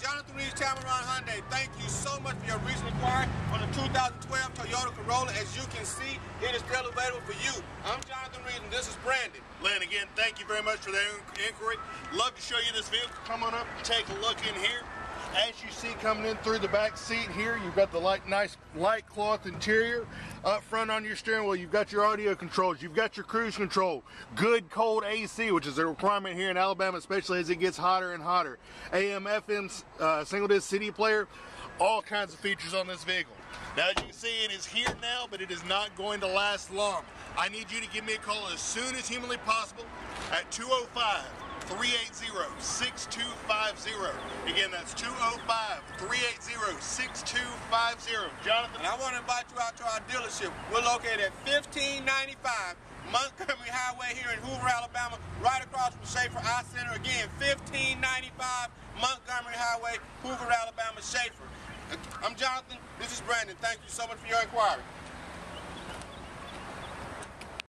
Jonathan Reeves, Tameron Hyundai. Thank you so much for your recent inquiry on the 2012 Toyota Corolla. As you can see, it is still available for you. I'm Jonathan Reeves, and this is Brandon. Lynn, again, thank you very much for the inquiry. Love to show you this vehicle. Come on up take a look in here. As you see coming in through the back seat here, you've got the light, nice light cloth interior. Up front on your steering wheel, you've got your audio controls, you've got your cruise control, good cold AC, which is a requirement here in Alabama, especially as it gets hotter and hotter. AM, FM, uh, single disc CD player, all kinds of features on this vehicle. Now, as you can see, it is here now, but it is not going to last long. I need you to give me a call as soon as humanly possible at 205 380-6250. Again, that's 205-380-6250. Jonathan? And I want to invite you out to our dealership. We're located at 1595 Montgomery Highway here in Hoover, Alabama, right across from Schaeffer Eye Center. Again, 1595 Montgomery Highway, Hoover, Alabama, Schaeffer. I'm Jonathan. This is Brandon. Thank you so much for your inquiry.